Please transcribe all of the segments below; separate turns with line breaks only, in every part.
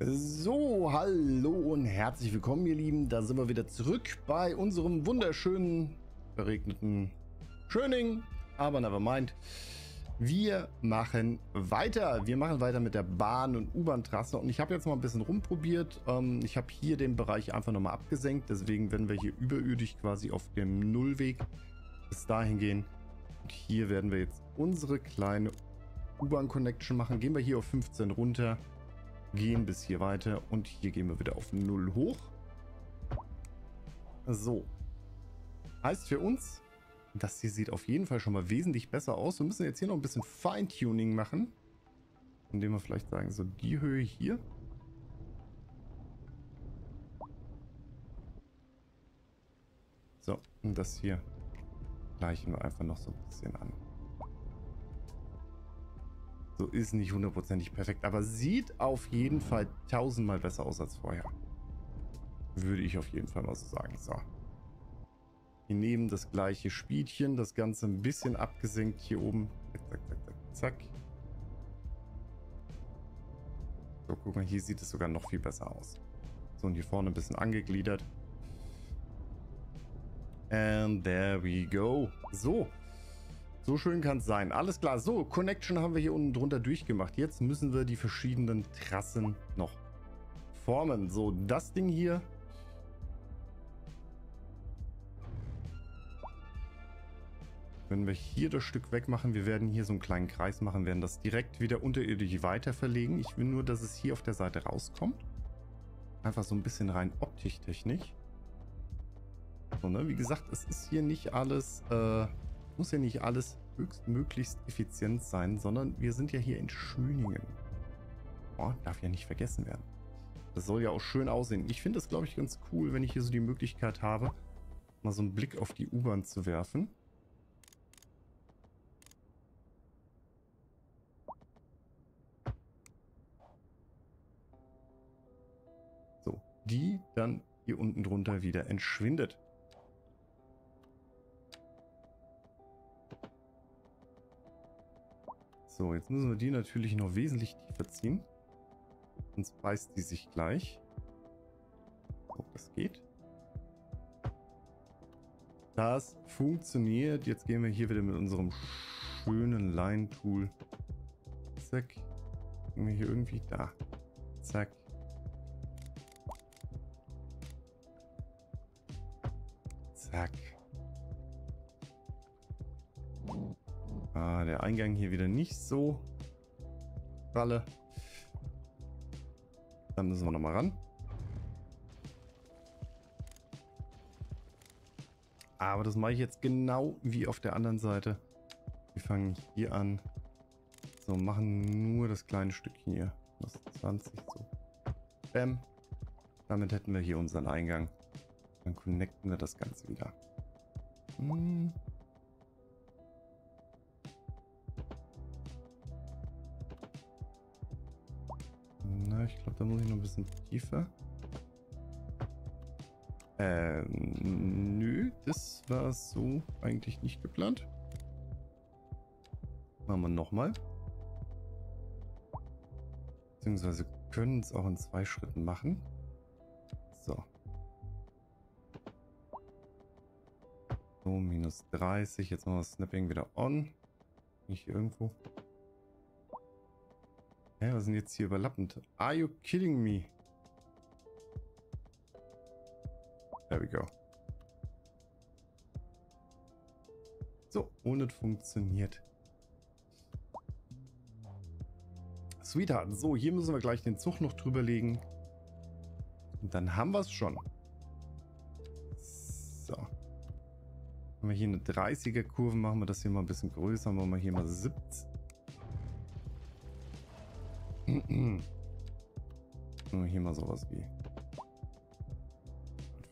So, hallo und herzlich willkommen, ihr Lieben. Da sind wir wieder zurück bei unserem wunderschönen, verregneten Schöning. Aber never mind. Wir machen weiter. Wir machen weiter mit der Bahn- und U-Bahn-Trasse. Und ich habe jetzt mal ein bisschen rumprobiert. Ähm, ich habe hier den Bereich einfach nochmal abgesenkt. Deswegen werden wir hier überirdisch quasi auf dem Nullweg bis dahin gehen. Und hier werden wir jetzt unsere kleine U-Bahn-Connection machen. Gehen wir hier auf 15 runter gehen bis hier weiter und hier gehen wir wieder auf 0 hoch. So. Heißt für uns, das hier sieht auf jeden Fall schon mal wesentlich besser aus. Wir müssen jetzt hier noch ein bisschen Feintuning machen. Indem wir vielleicht sagen, so die Höhe hier. So, und das hier gleichen wir einfach noch so ein bisschen an. So ist nicht hundertprozentig perfekt, aber sieht auf jeden Fall tausendmal besser aus als vorher. Würde ich auf jeden Fall mal so sagen. So. Wir nehmen das gleiche Spielchen, das Ganze ein bisschen abgesenkt hier oben. Zack, zack, zack, zack. So, guck mal, hier sieht es sogar noch viel besser aus. So, und hier vorne ein bisschen angegliedert. And there we go. So, so schön kann es sein. Alles klar. So, Connection haben wir hier unten drunter durchgemacht. Jetzt müssen wir die verschiedenen Trassen noch formen. So, das Ding hier. Wenn wir hier das Stück wegmachen, wir werden hier so einen kleinen Kreis machen, werden das direkt wieder unterirdisch weiter verlegen. Ich will nur, dass es hier auf der Seite rauskommt. Einfach so ein bisschen rein optisch technisch. So, ne? Wie gesagt, es ist hier nicht alles... Äh, muss ja nicht alles höchstmöglichst effizient sein, sondern wir sind ja hier in Schöningen. Oh, darf ja nicht vergessen werden. Das soll ja auch schön aussehen. Ich finde das, glaube ich, ganz cool, wenn ich hier so die Möglichkeit habe, mal so einen Blick auf die U-Bahn zu werfen. So, die dann hier unten drunter wieder entschwindet. So, jetzt müssen wir die natürlich noch wesentlich tiefer ziehen. Sonst beißt die sich gleich. So, das geht. Das funktioniert. Jetzt gehen wir hier wieder mit unserem schönen Line-Tool. Zack. Gehen wir hier irgendwie da. Zack. Zack. Der Eingang hier wieder nicht so pralle. Dann müssen wir nochmal ran. Aber das mache ich jetzt genau wie auf der anderen Seite. Wir fangen hier an. So, machen nur das kleine Stückchen hier. Das 20 so. Bam. Damit hätten wir hier unseren Eingang. Dann connecten wir das Ganze wieder. Hm. Ich glaube, da muss ich noch ein bisschen tiefer. Ähm, nö, das war so eigentlich nicht geplant. Machen wir nochmal. Beziehungsweise können es auch in zwei Schritten machen. So. So, minus 30. Jetzt machen wir Snapping wieder on. Nicht irgendwo. Hä, was sind jetzt hier überlappend? Are you kidding me? There we go. So, und es funktioniert. Sweetheart, so, hier müssen wir gleich den Zug noch drüber legen. Und dann haben wir es schon. So. Wenn wir hier eine 30er Kurve machen, wir das hier mal ein bisschen größer, machen wir hier mal 70. Hier mal sowas wie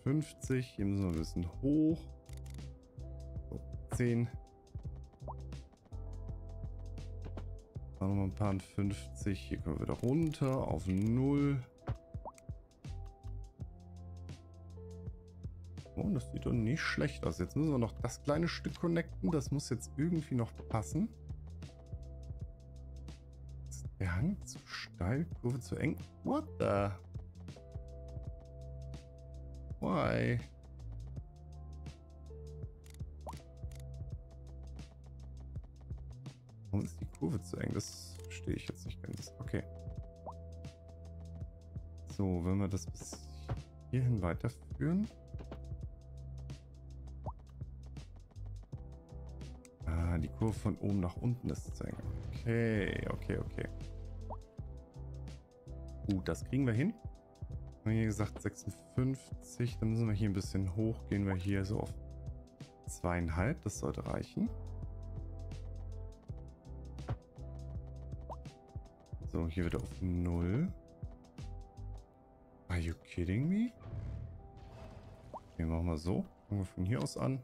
50. Hier müssen wir ein bisschen hoch. So, 10. Dann nochmal ein paar 50. Hier können wir wieder runter auf 0. Oh, das sieht doch nicht schlecht aus. Jetzt müssen wir noch das kleine Stück connecten. Das muss jetzt irgendwie noch passen. Steil, Kurve zu eng. What the? Why? Warum ist die Kurve zu eng? Das verstehe ich jetzt nicht ganz. Okay. So, wenn wir das bis hierhin weiterführen. Ah, die Kurve von oben nach unten ist zu eng. Okay, okay, okay. Gut, das kriegen wir hin. Hier gesagt 56. Dann müssen wir hier ein bisschen hoch. Gehen wir hier so auf zweieinhalb. Das sollte reichen. So, hier wieder auf 0. Are you kidding me? Okay, machen wir so. Fangen wir von hier aus an.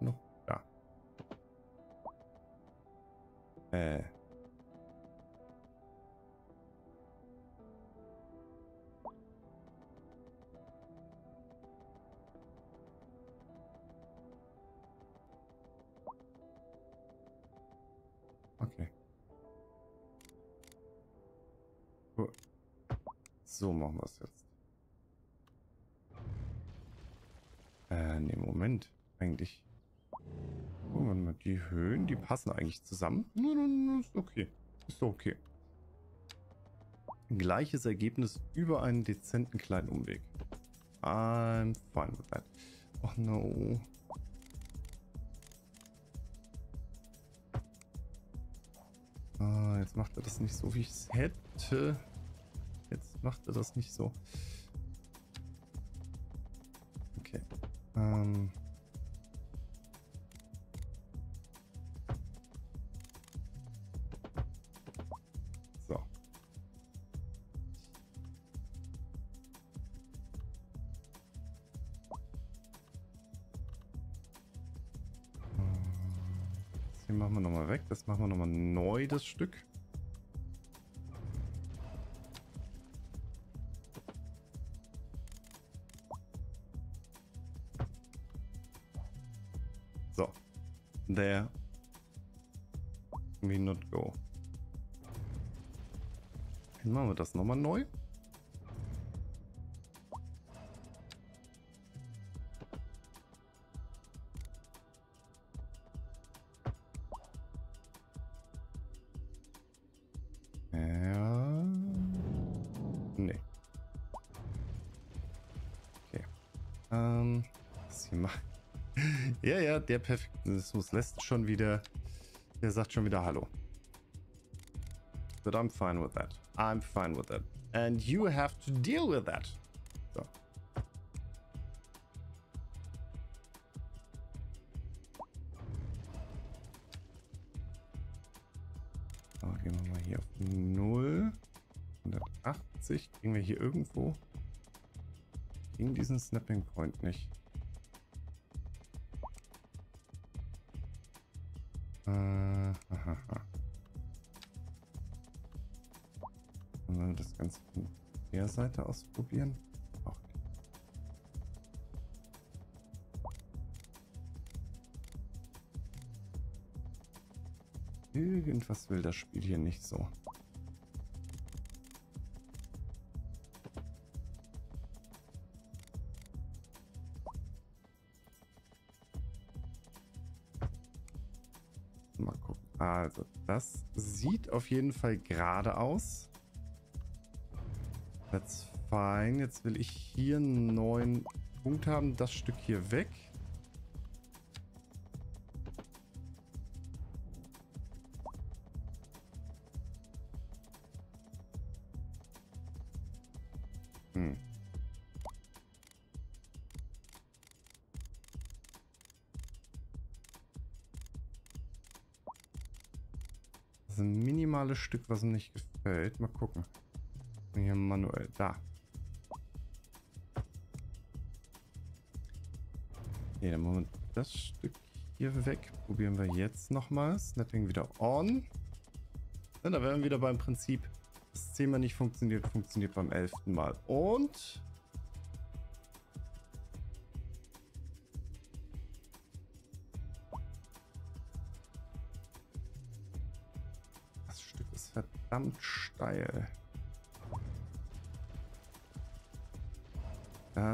Noch da. Äh. So machen wir es jetzt. Äh, ne, Moment. Eigentlich. Gucken wir mal, die Höhen, die passen eigentlich zusammen. Ist okay. Ist okay. Gleiches Ergebnis über einen dezenten kleinen Umweg. I'm fine with that. Oh no. Ah, jetzt macht er das nicht so, wie ich es hätte. Macht er das nicht so. Okay. Ähm. So. Das hier machen wir nochmal weg. Das machen wir nochmal neu, das Stück. There. We not go. Dann machen wir das nochmal neu. Der Perfektionismus lässt schon wieder. Der sagt schon wieder Hallo. But I'm fine with that. I'm fine with that. And you have to deal with that. So. So, gehen wir mal hier auf 0. 180. Kriegen wir hier irgendwo. Gegen diesen Snapping Point nicht. Äh, aha. Wollen wir das Ganze von der Seite aus probieren? Auch nicht. Irgendwas will das Spiel hier nicht so. Also, das sieht auf jeden Fall gerade aus. That's fine. Jetzt will ich hier einen neuen Punkt haben. Das Stück hier weg. Ist ein minimales Stück, was mir nicht gefällt. Mal gucken. Hier manuell. Da. Okay, dann machen wir das Stück hier weg. Probieren wir jetzt nochmal. Snapping wieder on. Ja, da wären wir wieder beim Prinzip. Das zehnmal nicht funktioniert, funktioniert beim elften Mal. Und...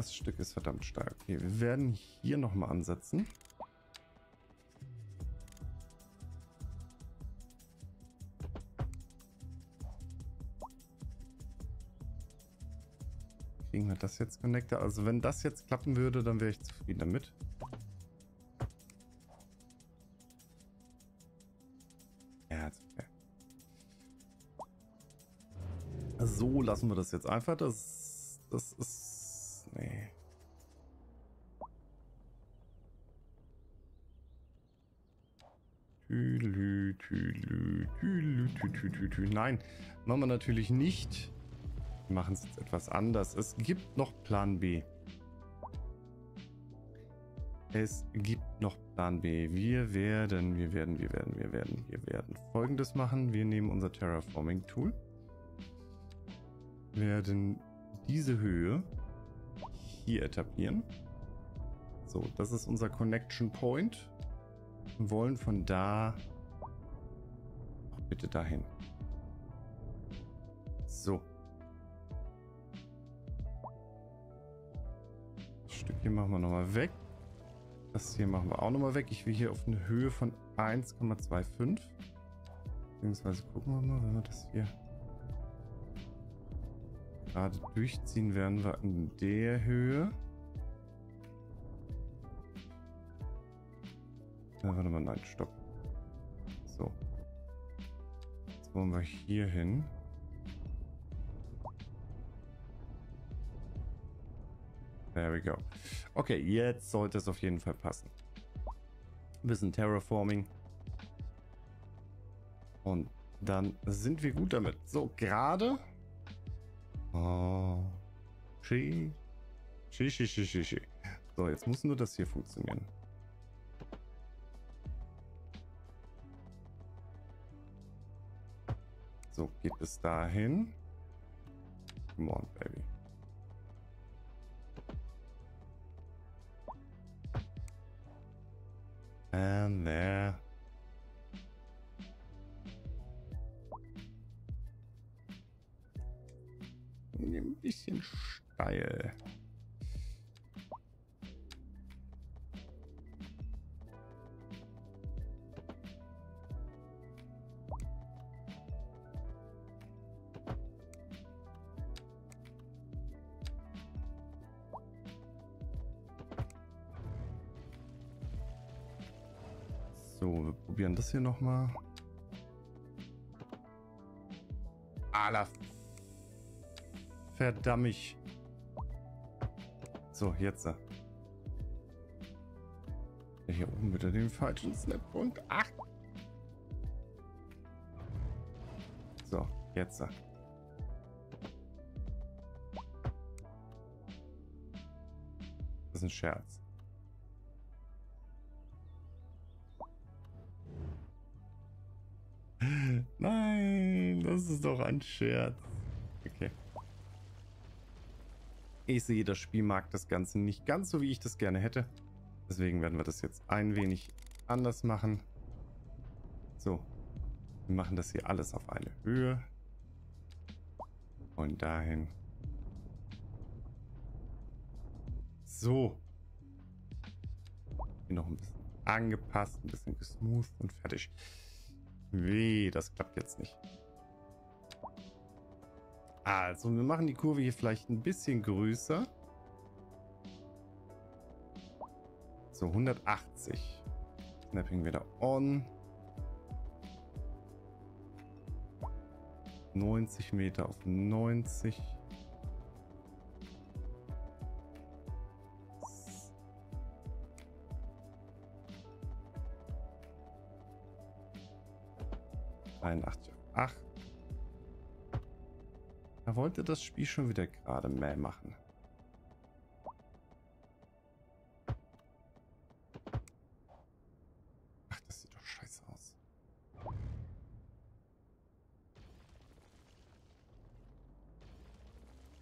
Das Stück ist verdammt steil. Okay, wir werden hier nochmal ansetzen. Kriegen wir das jetzt connected? Also wenn das jetzt klappen würde, dann wäre ich zufrieden damit. Ja, okay. So lassen wir das jetzt einfach. Das, das ist... Nee. Tülü, tülü, tülü, tülü, tülü. Nein, machen wir natürlich nicht. Wir machen es jetzt etwas anders. Es gibt noch Plan B. Es gibt noch Plan B. Wir werden, wir werden, wir werden, wir werden, wir werden folgendes machen. Wir nehmen unser Terraforming Tool. Werden diese Höhe hier etablieren. So, das ist unser Connection Point. Wir wollen von da bitte dahin. So. Stück hier machen wir nochmal weg. Das hier machen wir auch nochmal weg. Ich will hier auf eine Höhe von 1,25. Beziehungsweise gucken wir mal, wenn wir das hier gerade durchziehen, werden wir in der Höhe. Ja, warte mal, nein, stopp. So. Jetzt wollen wir hier hin. There we go. Okay, jetzt sollte es auf jeden Fall passen. Ein bisschen Terraforming. Und dann sind wir gut damit. So, gerade. Oh. Schi. Schi, schi, schi, schi, schi. So, jetzt muss nur das hier funktionieren. So, geht es dahin. Come on, baby. And there. Ein bisschen steil. So, wir probieren das hier nochmal. Ala. Verdammt. So, jetzt. Hier oben wieder den falschen Snappunkt. Ach. So, jetzt. Das ist ein Scherz. Nein, das ist doch ein Scherz. Okay. Ich sehe, das Spiel mag das Ganze nicht ganz so, wie ich das gerne hätte. Deswegen werden wir das jetzt ein wenig anders machen. So. Wir machen das hier alles auf eine Höhe. Und dahin. So. Hier noch ein bisschen angepasst, ein bisschen gesmooth und fertig. Weh, das klappt jetzt nicht. Also, wir machen die Kurve hier vielleicht ein bisschen größer. So, 180. Snapping wieder on. 90 Meter auf 90. auf 8. Da wollte das Spiel schon wieder gerade mehr machen. Ach, das sieht doch scheiße aus.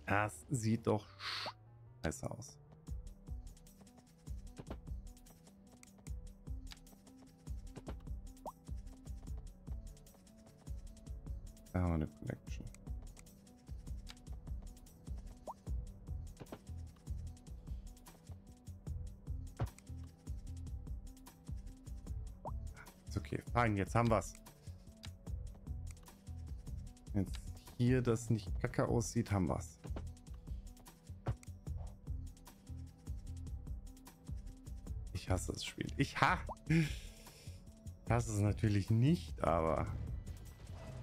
Das sieht doch scheiße aus. Da haben wir eine Connection. Fein, jetzt haben wir's. Jetzt hier das nicht kacke aussieht, haben wir's. Ich hasse das Spiel. Ich ha! Das ist natürlich nicht, aber...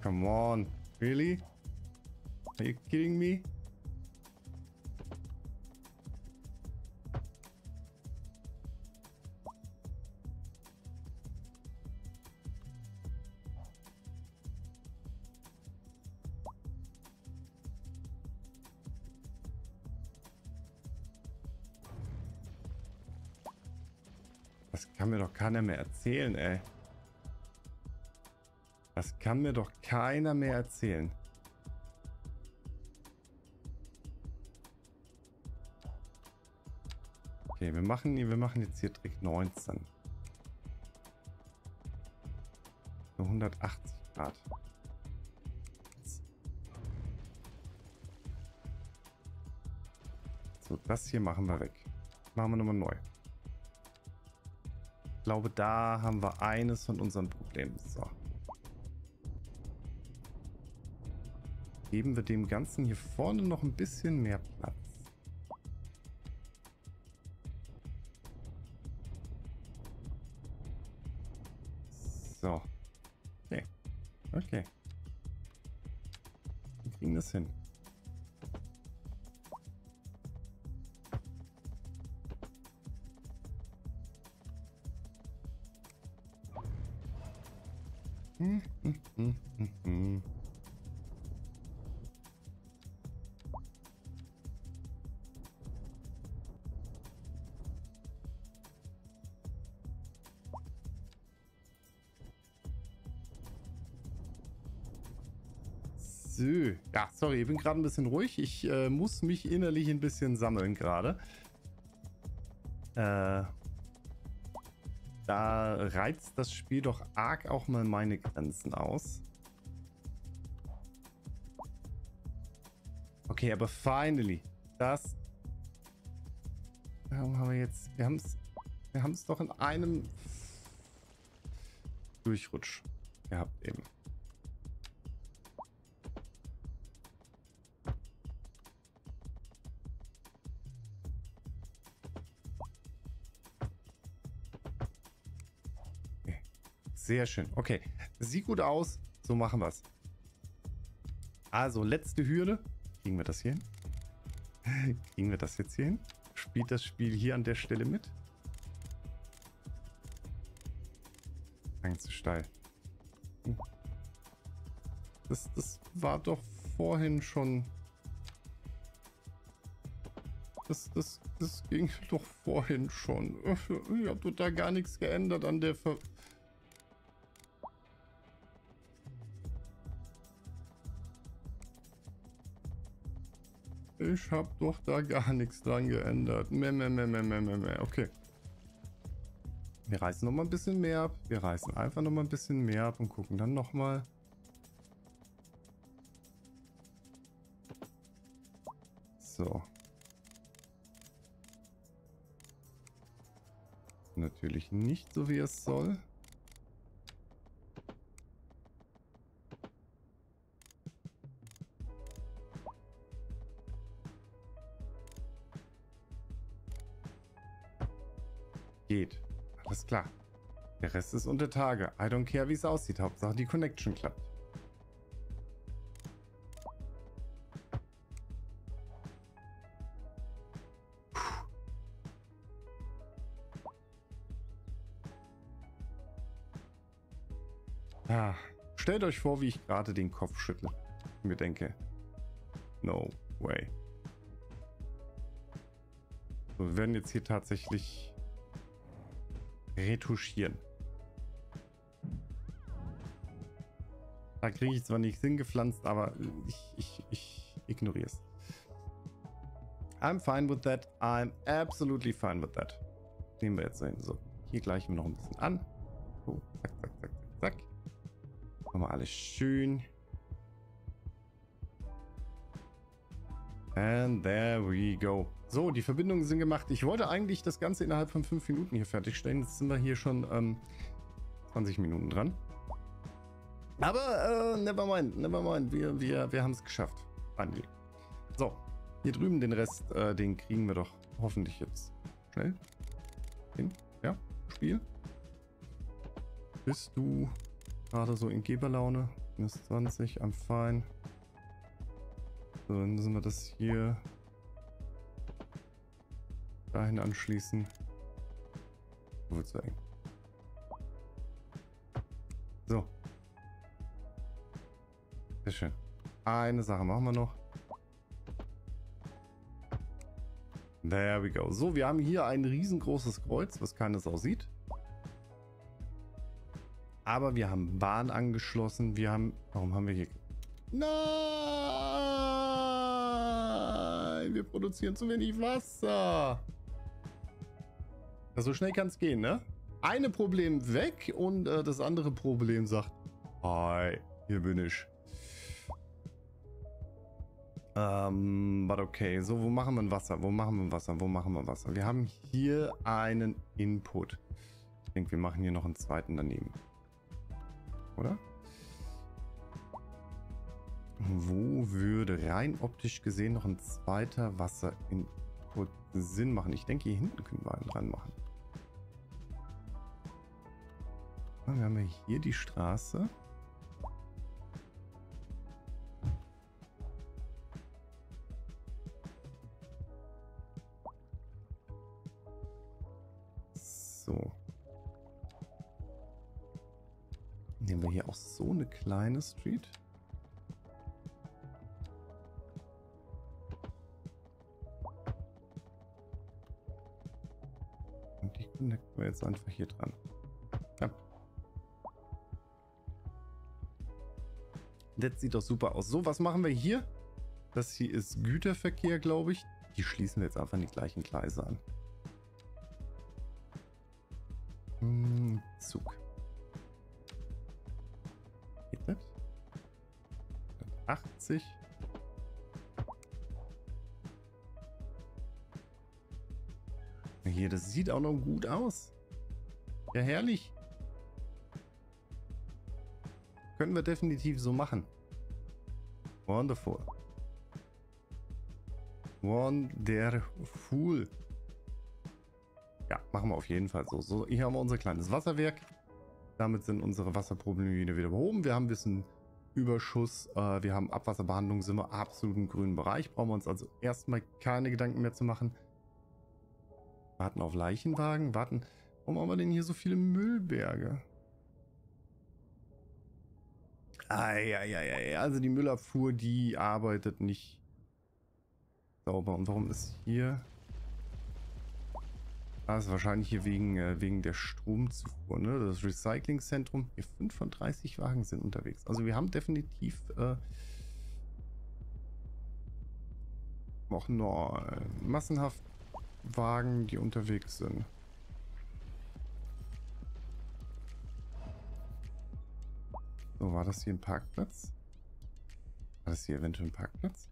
Come on. Really? Are you kidding me? Das kann mir doch keiner mehr erzählen, ey. Das kann mir doch keiner mehr erzählen. Okay, wir machen, wir machen jetzt hier Trick 19. 180 Grad. So, das hier machen wir weg. Machen wir nochmal neu. Glaube, da haben wir eines von unseren Problemen. So. geben wir dem Ganzen hier vorne noch ein bisschen mehr Platz. So. Okay. Okay. Wir kriegen das hin. So. Ja, sorry, ich bin gerade ein bisschen ruhig. Ich äh, muss mich innerlich ein bisschen sammeln gerade. Äh, da reizt das Spiel doch arg auch mal meine Grenzen aus. Okay, aber finally. Das... Warum haben wir jetzt... Wir haben es wir haben es doch in einem Durchrutsch gehabt eben. Sehr schön. Okay. Sieht gut aus. So machen wir es. Also, letzte Hürde. Kriegen wir das hier hin? Kriegen wir das jetzt hier hin? Spielt das Spiel hier an der Stelle mit? Lang zu steil. Hm. Das, das war doch vorhin schon... Das, das, das ging doch vorhin schon. Ich habe da gar nichts geändert an der Ver... Ich habe doch da gar nichts dran geändert. Meh, meh, meh, meh, meh, meh, Okay. Wir reißen noch mal ein bisschen mehr ab. Wir reißen einfach noch mal ein bisschen mehr ab und gucken dann noch mal. So. Natürlich nicht so, wie es soll. Der Rest ist unter Tage. I don't care, wie es aussieht. Hauptsache die Connection klappt. Ah, stellt euch vor, wie ich gerade den Kopf schüttle. Und mir denke, no way. So, wir werden jetzt hier tatsächlich retuschieren. Da kriege ich zwar nichts hingepflanzt, aber ich, ich, ich ignoriere es. I'm fine with that. I'm absolutely fine with that. Nehmen wir jetzt so hin. So, hier gleichen wir noch ein bisschen an. So, zack, zack, zack, zack, zack. Machen wir alles schön. And there we go. So, die Verbindungen sind gemacht. Ich wollte eigentlich das Ganze innerhalb von 5 Minuten hier fertigstellen. Jetzt sind wir hier schon ähm, 20 Minuten dran. Aber äh, never mind, never mind. Wir, wir, wir haben es geschafft. Finally. So, hier drüben den Rest, äh, den kriegen wir doch hoffentlich jetzt schnell hin. Ja, Spiel. Bist du gerade so in Geberlaune? Minus 20, I'm fine. So, dann müssen wir das hier dahin anschließen. Eng. So. Sehr schön. Eine Sache machen wir noch. There we go. So, wir haben hier ein riesengroßes Kreuz, was keines aussieht. Aber wir haben Bahn angeschlossen. Wir haben... Warum haben wir hier... Nein! Wir produzieren zu wenig Wasser. Ja, so schnell kann es gehen, ne? Eine Problem weg und äh, das andere Problem sagt... Hi, hier bin ich. Ähm, but okay. So, wo machen wir Wasser? Wo machen wir Wasser? Wo machen wir Wasser? Wir haben hier einen Input. Ich denke, wir machen hier noch einen zweiten daneben. Oder? Wo würde rein optisch gesehen noch ein zweiter Wasserinput Sinn machen? Ich denke, hier hinten können wir einen dran machen. Wir haben hier die Straße. Nehmen wir hier auch so eine kleine Street. Und die connecten wir jetzt einfach hier dran. Ja. Das sieht doch super aus. So, was machen wir hier? Das hier ist Güterverkehr, glaube ich. Die schließen wir jetzt einfach in die gleichen Gleise an. Auch noch gut aus. Ja, herrlich. Können wir definitiv so machen. Wonderful. Wonderful. Ja, machen wir auf jeden Fall so. So, hier haben wir unser kleines Wasserwerk. Damit sind unsere Wasserprobleme wieder behoben. Wir haben ein bisschen Überschuss. Äh, wir haben Abwasserbehandlung, sind wir absolut im grünen Bereich. Brauchen wir uns also erstmal keine Gedanken mehr zu machen. Warten auf Leichenwagen. Warten. Warum haben wir denn hier so viele Müllberge? Eieiei. Also die Müllabfuhr, die arbeitet nicht sauber. Und warum ist hier Ah, ist wahrscheinlich hier wegen, äh, wegen der Stromzufuhr, ne? Das Recyclingzentrum. Hier 5 von 30 Wagen sind unterwegs. Also wir haben definitiv äh, noch nein, massenhaft Wagen, die unterwegs sind. So, war das hier ein Parkplatz? War das hier eventuell ein Parkplatz?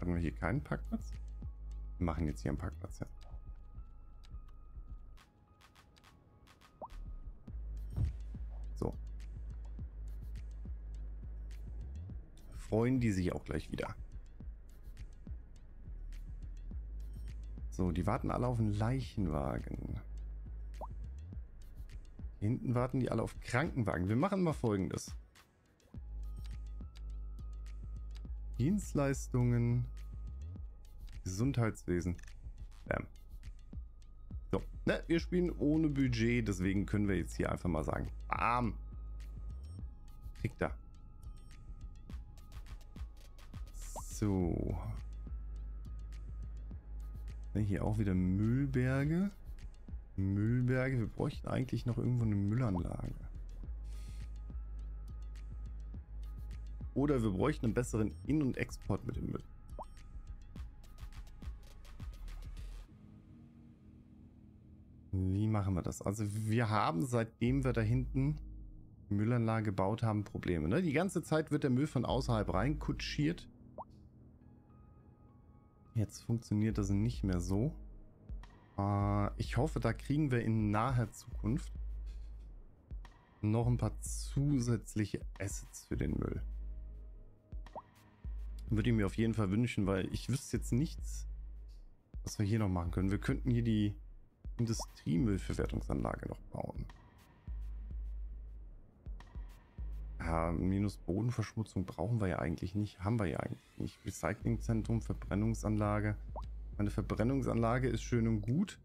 Haben wir hier keinen Parkplatz? Wir machen jetzt hier einen Parkplatz, ja. So. Freuen die sich auch gleich wieder. So, die warten alle auf einen Leichenwagen. Hinten warten die alle auf Krankenwagen. Wir machen mal folgendes. Dienstleistungen Gesundheitswesen. Ähm. So, ne, wir spielen ohne Budget, deswegen können wir jetzt hier einfach mal sagen, bam. Kriegt da. So. Ne, hier auch wieder Müllberge. Müllberge. Wir bräuchten eigentlich noch irgendwo eine Müllanlage. Oder wir bräuchten einen besseren In- und Export mit dem Müll. Wie machen wir das? Also wir haben, seitdem wir da hinten die Müllanlage gebaut haben, Probleme. Ne? Die ganze Zeit wird der Müll von außerhalb reinkutschiert. Jetzt funktioniert das nicht mehr so. Äh, ich hoffe, da kriegen wir in naher Zukunft noch ein paar zusätzliche Assets für den Müll. Würde ich mir auf jeden Fall wünschen, weil ich wüsste jetzt nichts, was wir hier noch machen können. Wir könnten hier die Industriemüllverwertungsanlage noch bauen. Ja, minus Bodenverschmutzung brauchen wir ja eigentlich nicht. Haben wir ja eigentlich nicht. Recyclingzentrum, Verbrennungsanlage. Eine Verbrennungsanlage ist schön und gut.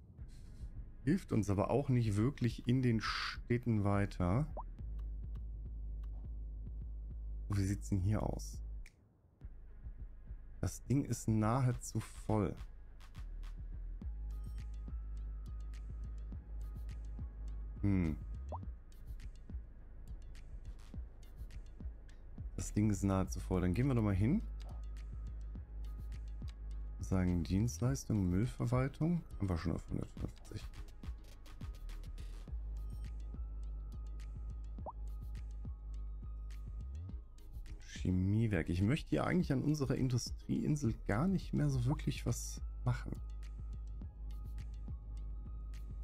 Hilft uns aber auch nicht wirklich in den Städten weiter. Wie sieht es denn hier aus? Das Ding ist nahezu voll. Hm. Das Ding ist nahezu voll. Dann gehen wir doch mal hin. Sagen Dienstleistung, Müllverwaltung. Haben wir schon auf 150. Chemiewerk. Ich möchte ja eigentlich an unserer Industrieinsel gar nicht mehr so wirklich was machen.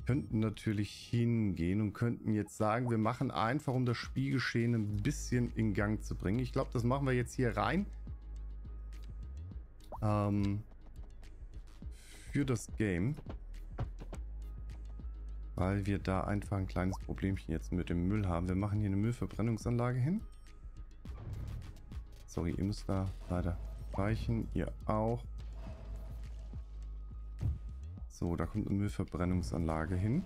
Könnten natürlich hingehen und könnten jetzt sagen, wir machen einfach, um das Spielgeschehen ein bisschen in Gang zu bringen. Ich glaube, das machen wir jetzt hier rein. Ähm, für das Game. Weil wir da einfach ein kleines Problemchen jetzt mit dem Müll haben. Wir machen hier eine Müllverbrennungsanlage hin. Sorry, ihr müsst da leider weichen. Ihr auch. So, da kommt eine Müllverbrennungsanlage hin.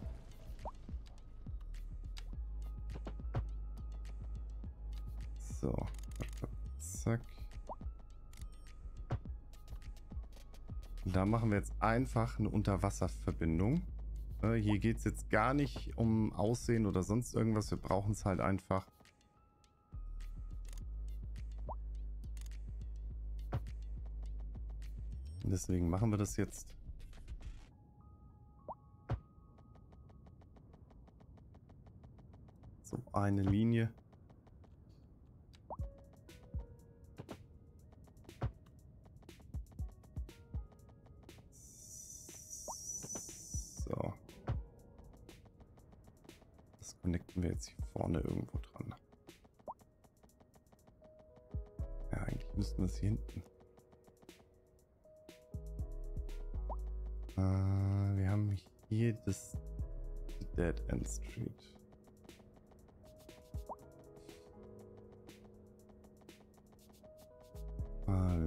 So. Zack. Da machen wir jetzt einfach eine Unterwasserverbindung. Äh, hier geht es jetzt gar nicht um Aussehen oder sonst irgendwas. Wir brauchen es halt einfach Deswegen machen wir das jetzt. Eine Linie. So. Das connecten wir jetzt hier vorne irgendwo dran. Ja, eigentlich müssten wir es hier hinten Äh, wir haben hier das Dead End Street.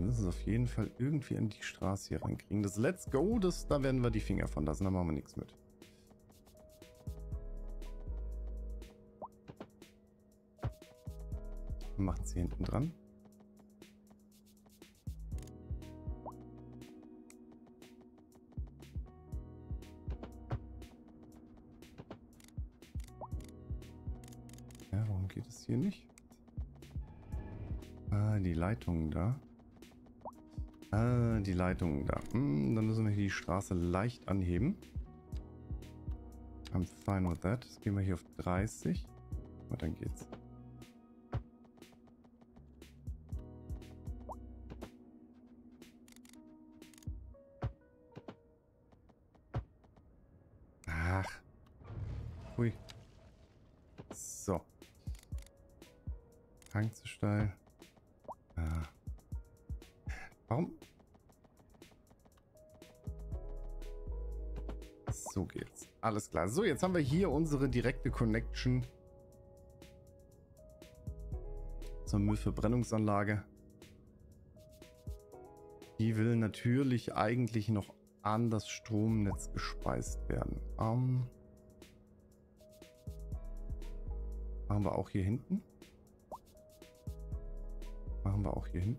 Müssen es auf jeden Fall irgendwie an die Straße hier reinkriegen. Das Let's Go, das, da werden wir die Finger von lassen, da machen wir nichts mit. Macht sie hinten dran. hier nicht? Ah, die Leitungen da. Ah, die Leitungen da. Hm, dann müssen wir hier die Straße leicht anheben. I'm fine with that. Jetzt gehen wir hier auf 30. Und dann geht's. Klar. So, jetzt haben wir hier unsere direkte Connection zur Müllverbrennungsanlage. Die will natürlich eigentlich noch an das Stromnetz gespeist werden. Ähm, machen wir auch hier hinten. Machen wir auch hier hin.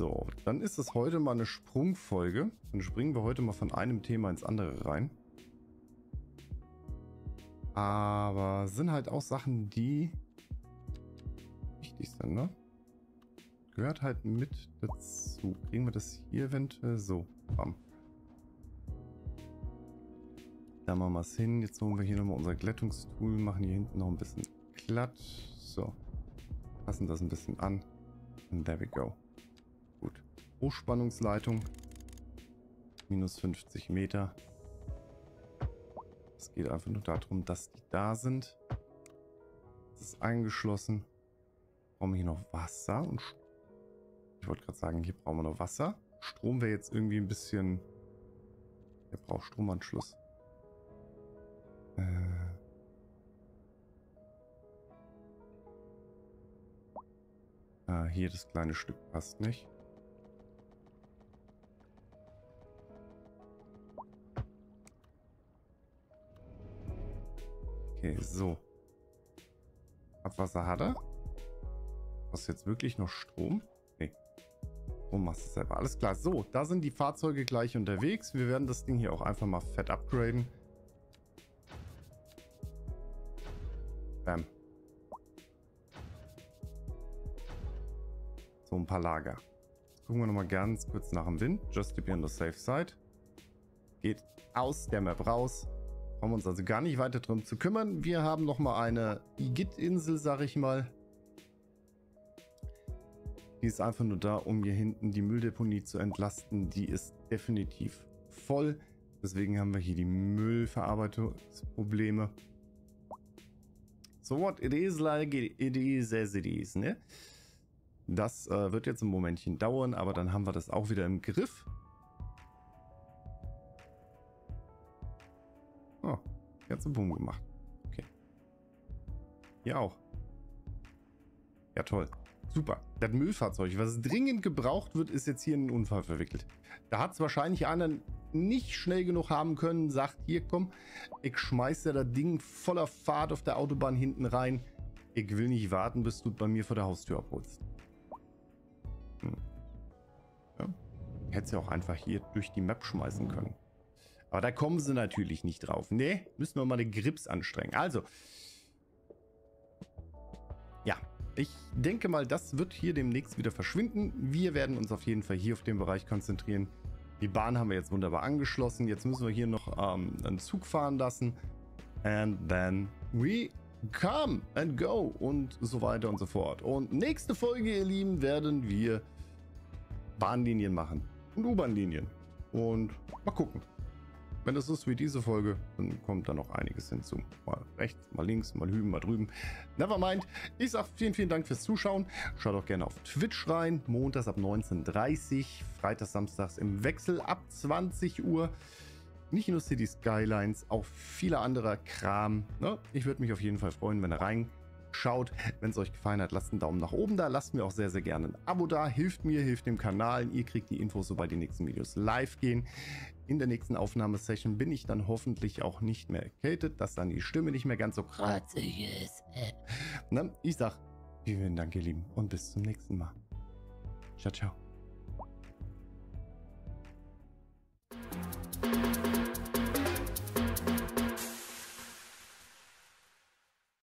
So, dann ist es heute mal eine Sprungfolge. Dann springen wir heute mal von einem Thema ins andere rein. Aber sind halt auch Sachen, die wichtig sind, ne? Gehört halt mit dazu. Kriegen wir das hier eventuell so. Bam. Da machen wir es hin. Jetzt holen wir hier nochmal unser Glättungstool, machen hier hinten noch ein bisschen glatt. So. Passen das ein bisschen an. And there we go. Hochspannungsleitung. Minus 50 Meter. Es geht einfach nur darum, dass die da sind. Das ist eingeschlossen. Brauchen wir hier noch Wasser und Ich wollte gerade sagen, hier brauchen wir noch Wasser. Strom wäre jetzt irgendwie ein bisschen... Der braucht Stromanschluss. Äh... Ah, hier das kleine Stück passt nicht. Okay, so. Abwasser hat er. Was jetzt wirklich noch Strom? Nee. Strom machst du selber. Alles klar. So, da sind die Fahrzeuge gleich unterwegs. Wir werden das Ding hier auch einfach mal fett upgraden. Bam. So, ein paar Lager. Jetzt gucken wir nochmal ganz kurz nach dem Wind. Just to be on the safe side. Geht aus der Map raus. Brauchen wir uns also gar nicht weiter drum zu kümmern. Wir haben nochmal eine Igitt-Insel, sag ich mal. Die ist einfach nur da, um hier hinten die Mülldeponie zu entlasten. Die ist definitiv voll. Deswegen haben wir hier die Müllverarbeitungsprobleme. So what it is like it is as it is, ne? Das äh, wird jetzt ein Momentchen dauern, aber dann haben wir das auch wieder im Griff. Einen Boom gemacht. Okay. Hier auch. Ja, toll. Super. Das Müllfahrzeug, was dringend gebraucht wird, ist jetzt hier in einen Unfall verwickelt. Da hat es wahrscheinlich einer nicht schnell genug haben können, sagt, hier komm, ich schmeiße das Ding voller Fahrt auf der Autobahn hinten rein. Ich will nicht warten, bis du bei mir vor der Haustür abholst. Hm. Ja. Hätte sie auch einfach hier durch die Map schmeißen können. Aber da kommen sie natürlich nicht drauf. Ne, müssen wir mal den Grips anstrengen. Also, ja, ich denke mal, das wird hier demnächst wieder verschwinden. Wir werden uns auf jeden Fall hier auf den Bereich konzentrieren. Die Bahn haben wir jetzt wunderbar angeschlossen. Jetzt müssen wir hier noch ähm, einen Zug fahren lassen. And then we come and go und so weiter und so fort. Und nächste Folge, ihr Lieben, werden wir Bahnlinien machen und U-Bahn-Linien. Und mal gucken. Wenn das ist wie diese Folge, dann kommt da noch einiges hinzu. Mal rechts, mal links, mal hüben, mal drüben. Nevermind. Ich sage vielen, vielen Dank fürs Zuschauen. Schaut auch gerne auf Twitch rein. Montags ab 19.30 Uhr. Freitags, samstags im Wechsel ab 20 Uhr. Nicht nur City Skylines, auch viele anderer Kram. Ne? Ich würde mich auf jeden Fall freuen, wenn ihr reinschaut. Wenn es euch gefallen hat, lasst einen Daumen nach oben da. Lasst mir auch sehr, sehr gerne ein Abo da. Hilft mir, hilft dem Kanal. Ihr kriegt die Infos, sobald die nächsten Videos live gehen. In der nächsten Aufnahmesession bin ich dann hoffentlich auch nicht mehr erkältet, dass dann die Stimme nicht mehr ganz so kratzig ist. Na, ich sag vielen Dank, ihr Lieben, und bis zum nächsten Mal. Ciao, ciao.